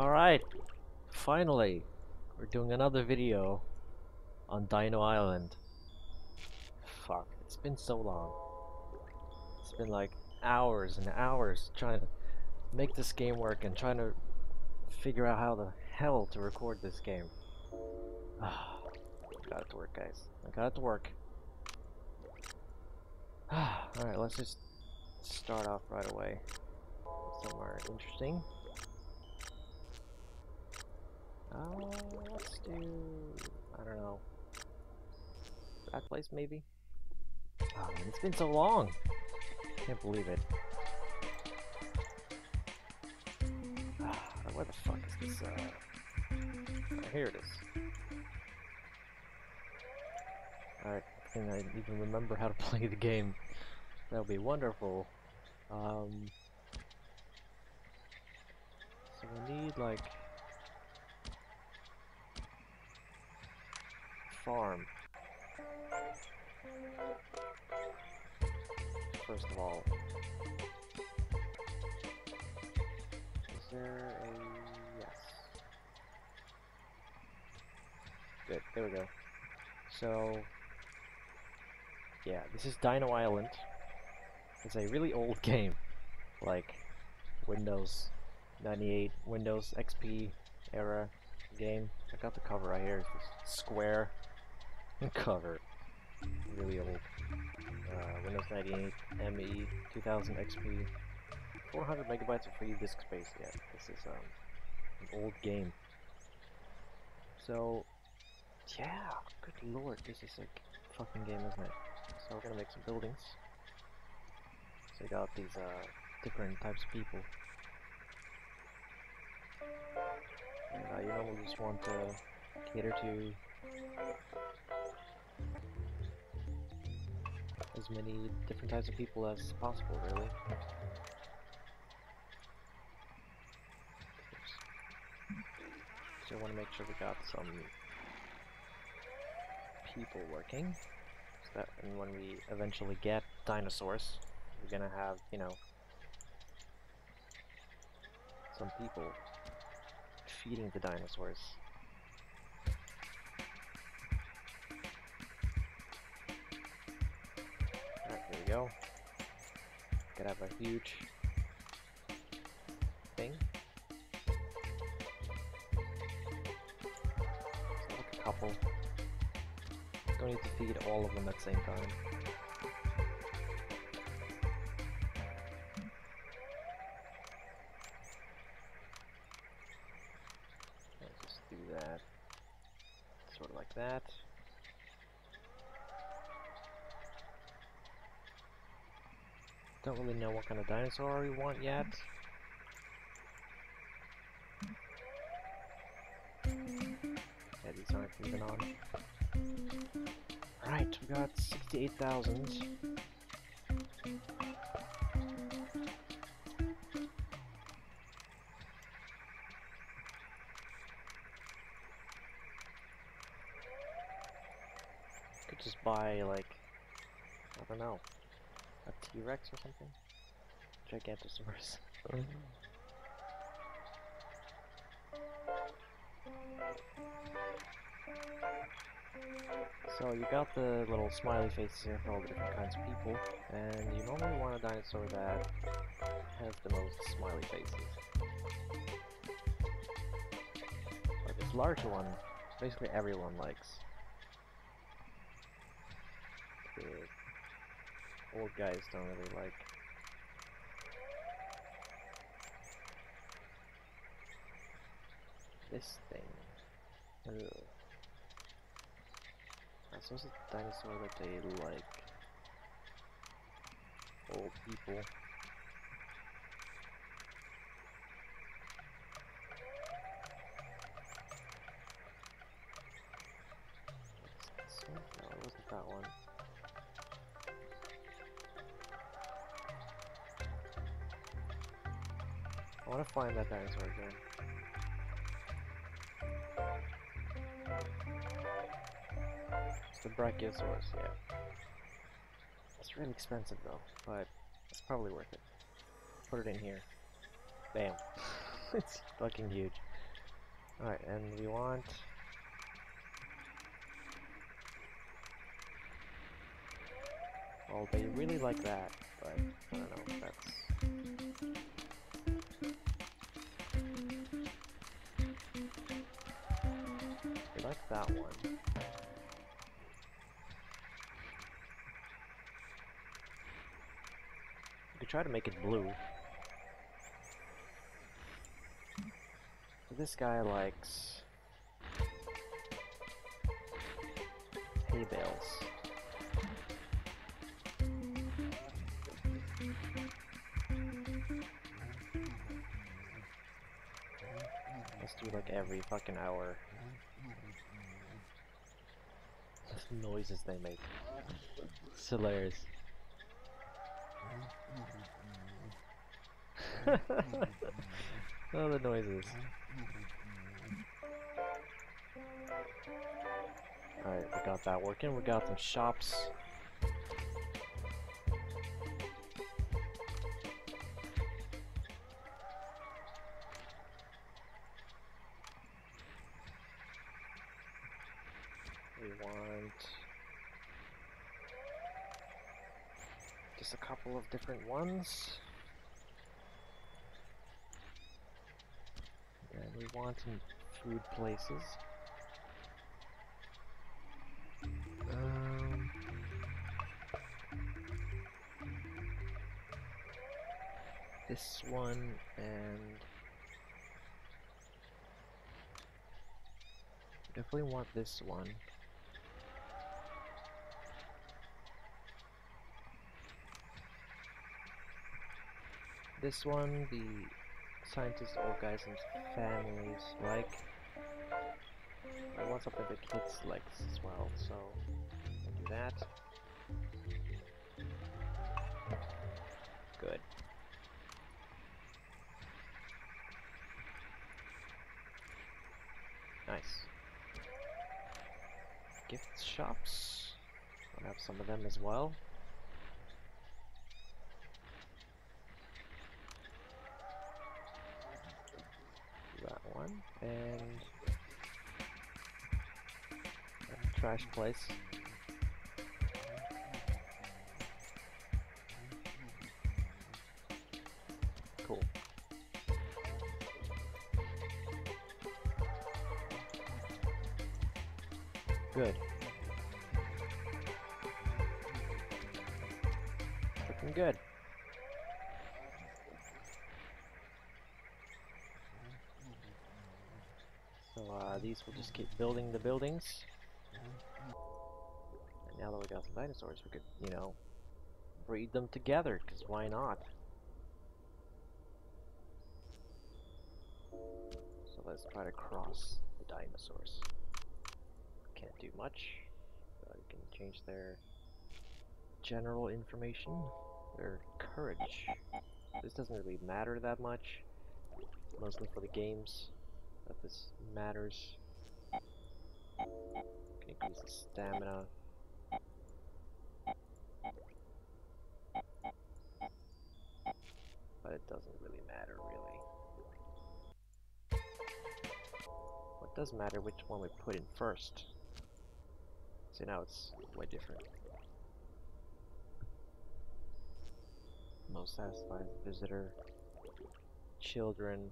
Alright, finally, we're doing another video on Dino Island. Fuck, it's been so long. It's been like hours and hours trying to make this game work and trying to figure out how the hell to record this game. got it to work, guys. I got it to work. Alright, let's just start off right away. Somewhere interesting. Uh, let's do... I don't know. That place, maybe? Oh man, it's been so long! Can't believe it. where the fuck is this, uh... Oh, here it is. Alright, can I even remember how to play the game? That would be wonderful. Um... So we need, like... farm. First of all, is there a yes? Good, there we go. So, yeah, this is Dino Island. It's a really old game, like Windows 98, Windows XP era game. I got the cover right here. It's square cover. Really old. Uh, Windows 98 ME 2000 XP. 400 megabytes of free disk space. Yeah, this is um, an old game. So, yeah, good lord, this is a fucking game, isn't it? So we're gonna make some buildings. So we got these uh, different types of people. And, uh, you normally just want to cater to as many different types of people as possible, really. So I want to make sure we got some people working, so that when we eventually get dinosaurs, we're gonna have, you know, some people feeding the dinosaurs. Go. Could have a huge thing. Like a couple. Don't need to feed all of them at the same time. Let's just do that. Sort of like that. Don't really know what kind of dinosaur we want yet. Yeah, these aren't even on. Right, we got 68,000. T-Rex or something? Gigantosaurus. so you got the little smiley faces here for all the different kinds of people, and you normally want a dinosaur that has the most smiley faces. But this large one, basically everyone likes. The old guys don't really like. This thing. Suppose it's a dinosaur that they like. Old people. Find that dinosaur again. It's the Brachiosaurus, yeah. It's really expensive though, but it's probably worth it. Put it in here. Bam. it's fucking huge. Alright, and we want... Well, they really like that, but I don't know that's... that one. We could try to make it blue. This guy likes hay bales. Let's do like every fucking hour. The noises they make. It's hilarious. oh, the noises. Alright, we got that working. We got some shops. A couple of different ones. And we want some food places. Um, this one and definitely want this one. This one, the scientists organisms families like. I want something that kids likes as well, so I'll do that. Good. Nice. Gift shops. I'll have some of them as well. that and trash place. Uh, these will just keep building the buildings. And now that we got some dinosaurs, we could, you know, breed them together, because why not? So let's try to cross the dinosaurs. Can't do much. But we can change their general information, their courage. This doesn't really matter that much, mostly for the games that this matters. Increase the stamina. But it doesn't really matter, really. What does matter which one we put in first. See now it's way different. Most satisfied visitor, children,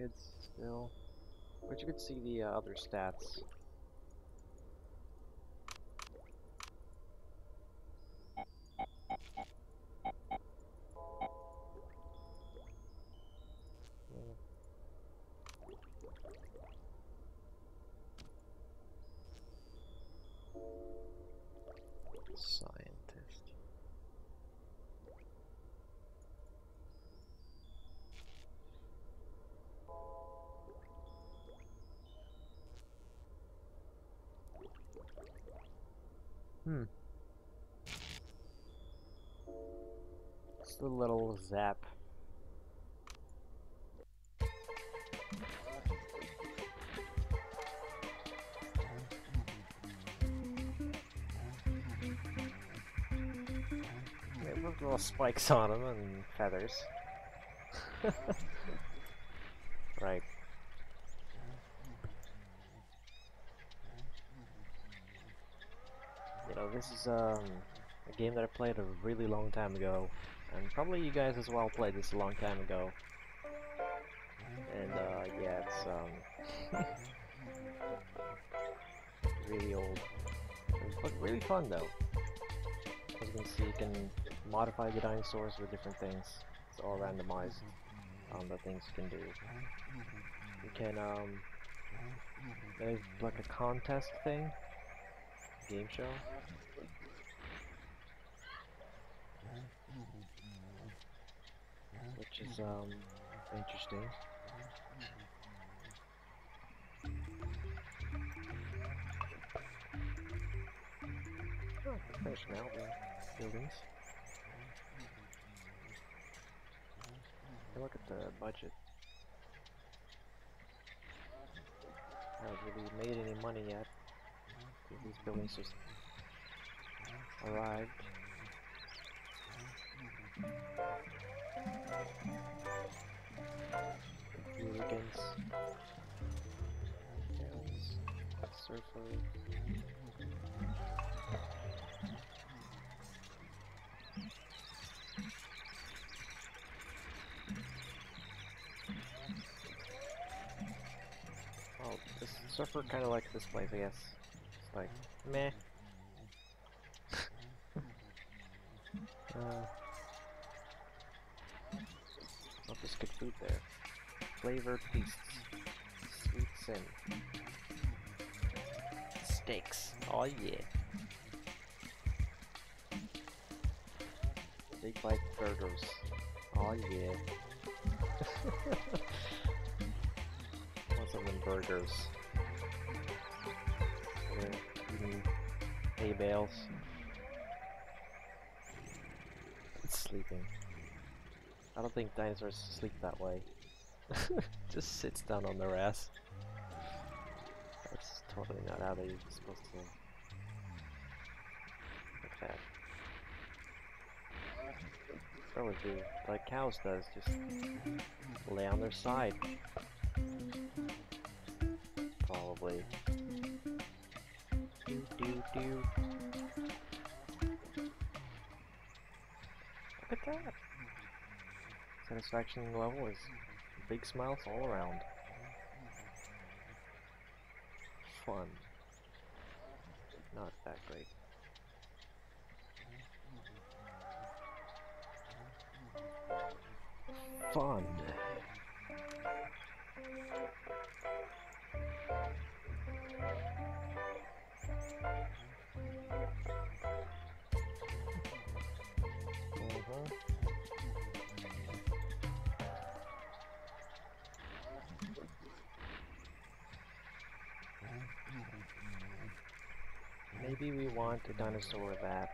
kids still. But you could see the uh, other stats. Hmm. A little zap. Little spikes on them and feathers. right. Know, this is um, a game that I played a really long time ago, and probably you guys as well played this a long time ago. And uh, yeah, it's um, really old, but really fun though. As you can see, you can modify the dinosaurs with different things. It's all randomized on the things you can do. You can um, there's like a contest thing game show. Which is um interesting. Oh, now buildings. Look at the budget. Haven't really made any money yet. These buildings just arrived. Hooligans. Surfer. Oh, this surfer kind of like this place, I guess. Like, meh. uh, oh, there's good food there. Flavored feasts. Sweet sin. Steaks. Oh yeah. Big bite burgers. Oh yeah. Want some burgers. Bales. It's sleeping. I don't think dinosaurs sleep that way. Just sits down on their ass. That's totally not how they're supposed to. Like that. Probably do like cows does, just lay on their side. Probably. Do do do. Look at that. Satisfaction level is big smiles all around. Fun. Not that great. Fun. Maybe we want a dinosaur that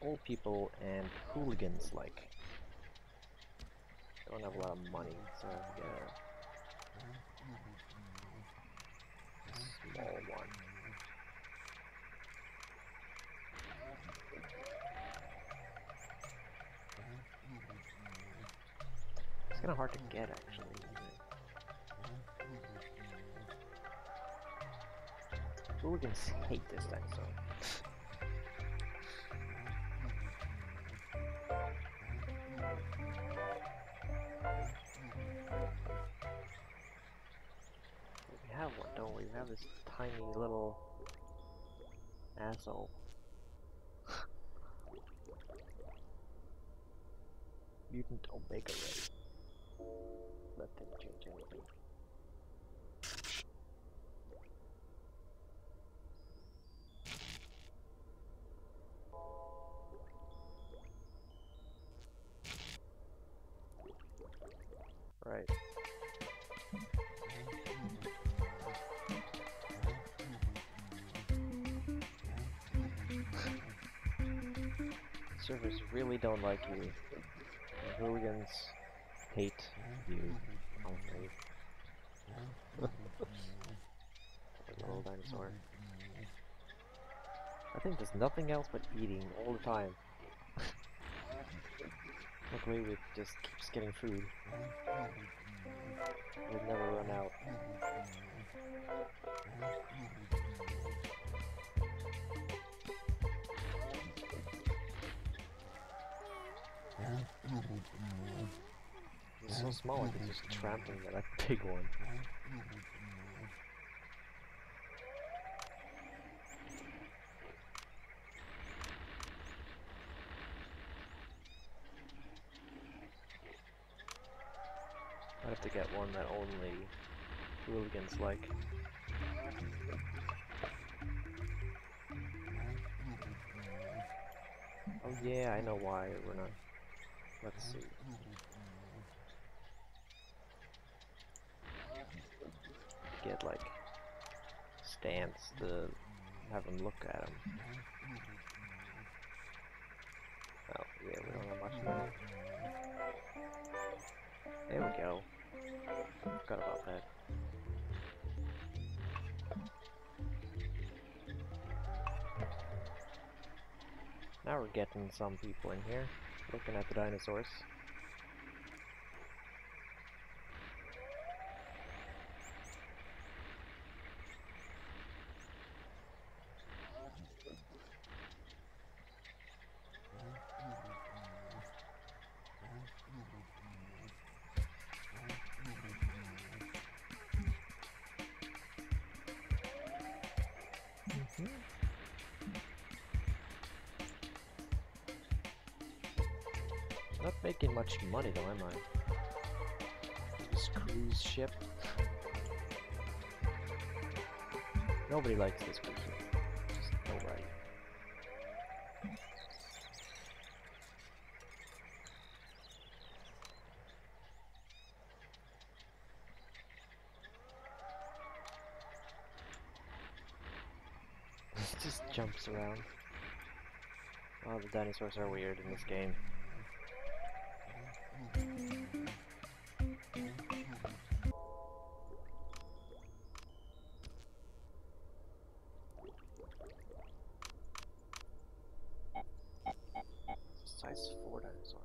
old people and hooligans like. Don't have a lot of money, so a small one. It's kind of hard to get, actually. Hooligans hate this dinosaur. We have one, don't we? We have this tiny little asshole. Mutant Omega Ray. Let them change anything. Really don't like you. Hooligans hate you. Little dinosaur. I think there's nothing else but eating all the time. Luckily, it just keeps getting food. We never run out. It's so small, I can just trample that big one. I have to get one that only hooligans like. Oh yeah, I know why we're not. Let's see. Get like stands to have them look at them. Oh yeah, we don't have much money. There we go. Forgot about that. Now we're getting some people in here, looking at the dinosaurs. Much money though, am I? This cruise ship. Nobody likes this cruise ship. Just nobody. just jumps around. Oh, the dinosaurs are weird in this game. Size 4 dinosaur.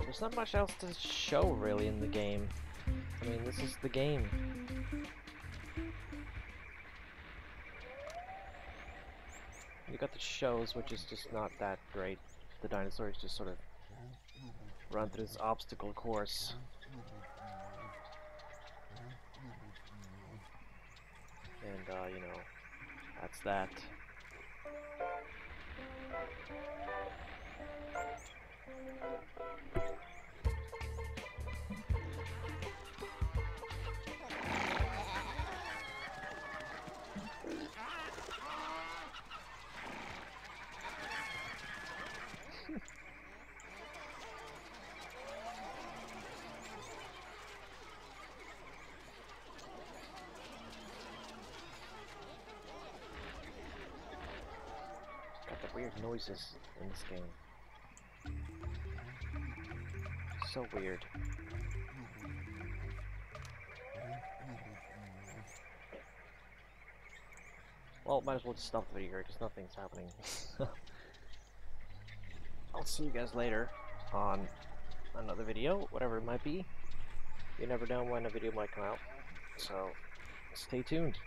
There's not much else to show really in the game. I mean, this is the game. Shows, which is just not that great. The dinosaurs just sort of run through this obstacle course. And, uh, you know, that's that. Noises in this game. So weird. Well, might as well just stop the video here because nothing's happening. I'll see you guys later on another video, whatever it might be. You never know when a video might come out, so stay tuned.